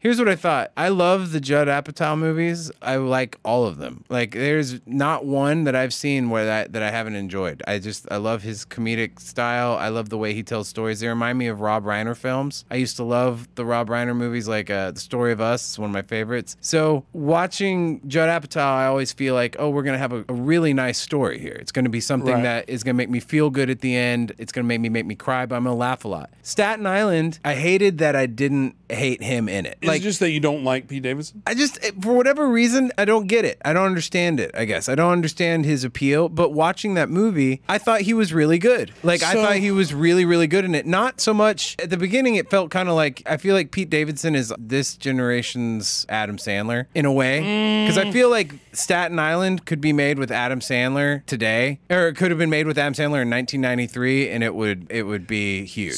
Here's what I thought. I love the Judd Apatow movies. I like all of them. Like, there's not one that I've seen where that that I haven't enjoyed. I just I love his comedic style. I love the way he tells stories. They remind me of Rob Reiner films. I used to love the Rob Reiner movies, like uh, The Story of Us. One of my favorites. So watching Judd Apatow, I always feel like, oh, we're gonna have a, a really nice story here. It's gonna be something Right. that is gonna make me feel good at the end. It's gonna make me make me cry, but I'm gonna laugh a lot. Staten Island, I hated that I didn't hate him in it. Is it just that you don't like Pete Davidson? I just, for whatever reason, I don't get it. I don't understand it, I guess. I don't understand his appeal. But watching that movie, I thought he was really good. Like, I thought he was really, really good in it. Not so much at the beginning, it felt kind of like, I feel like Pete Davidson is this generation's Adam Sandler in a way. Mm. Because I feel like Staten Island could be made with Adam Sandler today, or it could have been made with Adam Sandler in 1993, and it would, it would be huge.